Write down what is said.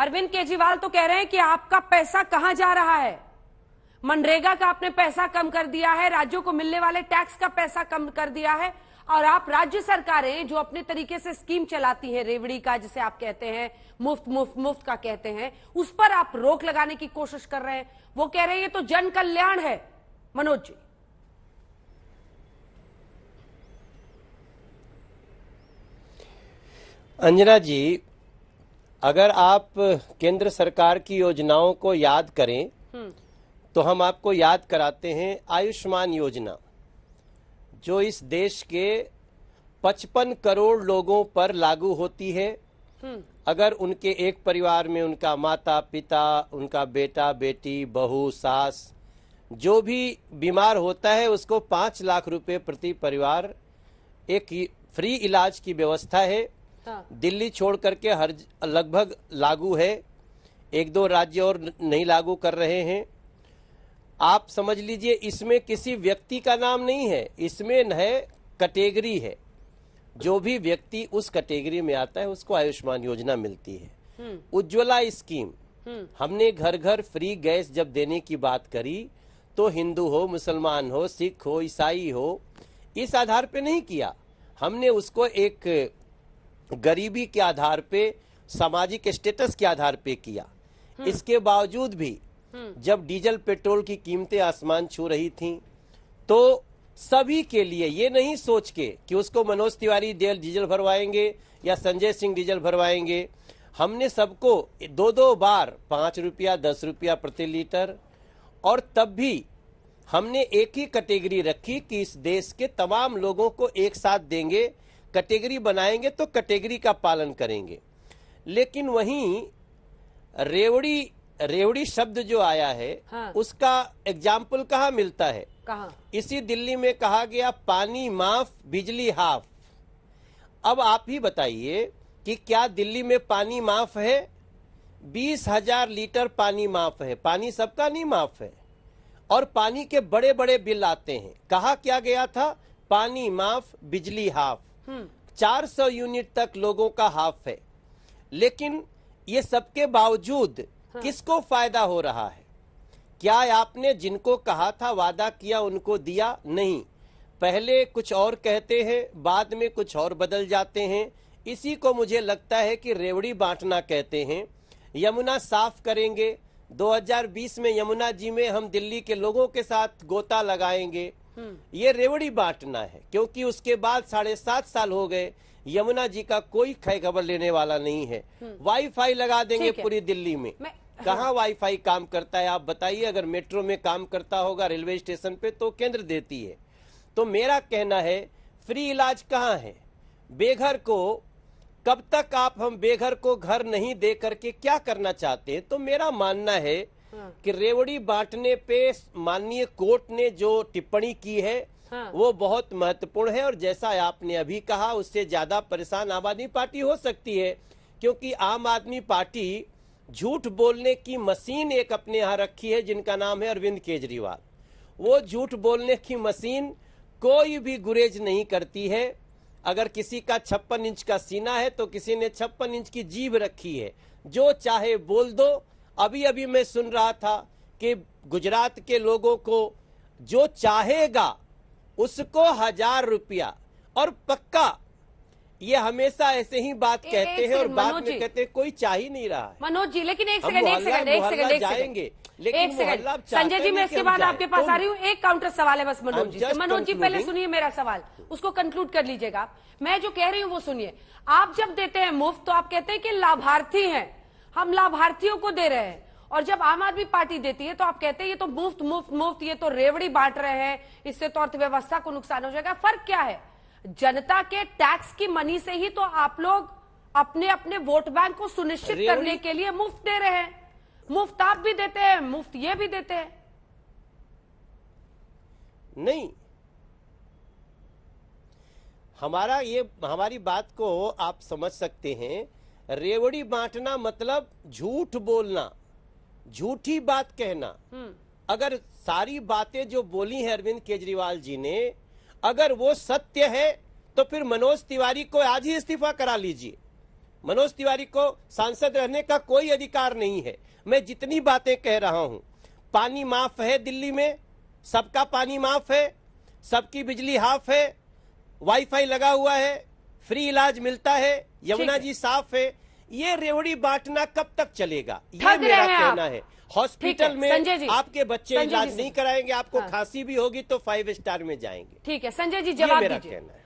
अरविंद केजरीवाल तो कह रहे हैं कि आपका पैसा कहाँ जा रहा है? मनरेगा का आपने पैसा कम कर दिया है, राज्यों को मिलने वाले टैक्स का पैसा कम कर दिया है, और आप राज्य सरकारें जो अपने तरीके से स्कीम चलाती है, रेवड़ी का जिसे आप कहते हैं, मुफ़्त मुफ़्त मुफ़्त का कहते हैं, उस पर आप रोक लगाने की कोशिश कर रहे हैं। वो कह रहे हैं, ये तो जन कल्याण है। मनोज जी। अंजना जी अगर आप केंद्र सरकार की योजनाओं को याद करें तो हम आपको याद कराते हैं आयुष्मान योजना जो इस देश के 55 करोड़ लोगों पर लागू होती है। अगर उनके एक परिवार में उनका माता पिता उनका बेटा बेटी बहू सास जो भी बीमार होता है उसको पाँच लाख रुपए प्रति परिवार एक फ्री इलाज की व्यवस्था है हाँ। दिल्ली छोड़ करके हर लगभग लागू है। एक दो राज्य और नहीं लागू कर रहे हैं। आप समझ लीजिए इसमें किसी व्यक्ति का नाम नहीं है। इसमें है कैटेगरी है। जो भी व्यक्ति उस कैटेगरी में आता है उसको आयुष्मान योजना मिलती है। उज्ज्वला स्कीम। हमने घर घर फ्री गैस जब देने की बात करी तो हिंदू हो मुसलमान हो सिख हो ईसाई हो इस आधार पे नहीं किया। हमने उसको एक गरीबी के आधार पे सामाजिक स्टेटस के आधार पे किया। इसके बावजूद भी जब डीजल पेट्रोल की कीमतें आसमान छू रही थीं तो सभी के लिए ये नहीं सोच के कि उसको मनोज तिवारी डीजल भरवाएँगे या संजय सिंह डीजल भरवाएँगे हमने सबको दो दो बार पाँच रुपया दस रुपया प्रति लीटर और तब भी हमने एक ही कैटेगरी रखी कि इस देश के तमाम लोगों को एक साथ देंगे कैटेगरी बनाएँगे तो कैटेगरी का पालन करेंगे। लेकिन वहीं रेवड़ी रेवड़ी शब्द जो आया है हाँ। उसका एग्ज़ाम्पल कहाँ मिलता है? कहा? इसी दिल्ली में कहा गया पानी माफ़ बिजली हाफ़। अब आप ही बताइए कि क्या दिल्ली में पानी माफ़ है? बीस हज़ार लीटर पानी माफ़ है। पानी सबका नहीं माफ़ है। और पानी के बड़े बड़े बिल आते हैं। कहा क्या गया था? पानी माफ़ बिजली हाफ़। 400 यूनिट तक लोगों का हाफ़ है। लेकिन ये सबके बावजूद किसको फ़ायदा हो रहा है? क्या आपने जिनको कहा था वादा किया उनको दिया? नहीं। पहले कुछ और कहते हैं बाद में कुछ और बदल जाते हैं। इसी को मुझे लगता है कि रेवड़ी बांटना कहते हैं। यमुना साफ़ करेंगे। 2020 में यमुना जी में हम दिल्ली के लोगों के साथ गोता लगाएँगे। ये रेवड़ी बांटना है क्योंकि उसके बाद साढ़े सात साल हो गए यमुना जी का कोई खै खबर लेने वाला नहीं है। वाईफाई लगा देंगे पूरी दिल्ली में। कहाँ वाईफाई काम करता है आप बताइए अगर मेट्रो में काम करता होगा रेलवे स्टेशन पे तो केंद्र देती है। तो मेरा कहना है फ्री इलाज कहाँ है? बेघर को कब तक आप हम बेघर को घर नहीं दे करके क्या करना चाहते हैं? तो मेरा मानना है कि रेवड़ी बांटने पे माननीय कोर्ट ने जो टिप्पणी की है हाँ। वो बहुत महत्वपूर्ण है और जैसा आपने अभी कहा उससे ज़्यादा परेशान आम आदमी पार्टी हो सकती है क्योंकि आम आदमी पार्टी झूठ बोलने की मशीन एक अपने यहाँ रखी है जिनका नाम है अरविंद केजरीवाल। वो झूठ बोलने की मशीन कोई भी गुरेज नहीं करती है। अगर किसी का छप्पन इंच का सीना है तो किसी ने छप्पन इंच की जीभ रखी है। जो चाहे बोल दो अभी अभी मैं सुन रहा था कि गुजरात के लोगों को जो चाहेगा उसको हज़ार रुपया। और पक्का ये हमेशा ऐसे ही बात ए- कहते हैं और बाद में। कहते हैं कोई चाह ही नहीं रहा है। मनोज जी लेकिन एक सेकंड एक सेकंड एक सेकंड एक जाएँगे, लेकिन एक सेकंड संजय जी मैं इसके बाद आपके पास आ रही हूँ। एक काउंटर सवाल है बस मनोज जी। मनोज जी पहले सुनिए मेरा सवाल। उसको कंक्लूड कर लीजिएगा आप। मैं जो कह रही हूँ वो सुनिए। आप जब देते हैं मुफ़्त तो आप कहते हैं कि लाभार्थी हैं। हम लाभार्थियों को दे रहे हैं। और जब आम आदमी पार्टी देती है तो आप कहते हैं ये तो मुफ़्त मुफ़्त मुफ़्त ये तो रेवड़ी बांट रहे हैं। इससे तो अर्थव्यवस्था को नुकसान हो जाएगा। फ़र्क क्या है? जनता के टैक्स की मनी से ही तो आप लोग अपने अपने वोट बैंक को सुनिश्चित करने के लिए मुफ़्त दे रहे हैं। मुफ़्त आप भी देते हैं मुफ़्त ये भी देते हैं। नहीं। हमारा ये हमारी बात को आप समझ सकते हैं रेवड़ी बांटना मतलब झूठ बोलना झूठी बात कहना। अगर सारी बातें जो बोली हैं अरविंद केजरीवाल जी ने अगर वो सत्य है तो फिर मनोज तिवारी को आज ही इस्तीफा करा लीजिए। मनोज तिवारी को सांसद रहने का कोई अधिकार नहीं है। मैं जितनी बातें कह रहा हूँ पानी माफ़ है दिल्ली में सबका पानी माफ़ है सबकी बिजली हाफ़ है वाईफाई लगा हुआ है फ्री इलाज मिलता है यमुना जी साफ़ है ये रेवड़ी बांटना कब तक चलेगा ये मेरा। कहना है हॉस्पिटल में संजय जी। आपके बच्चे इलाज नहीं कराएँगे आपको हाँ। खांसी भी होगी तो फाइव स्टार में जाएँगे ठीक है संजय जी जवाब मेरा दीजिए कहना है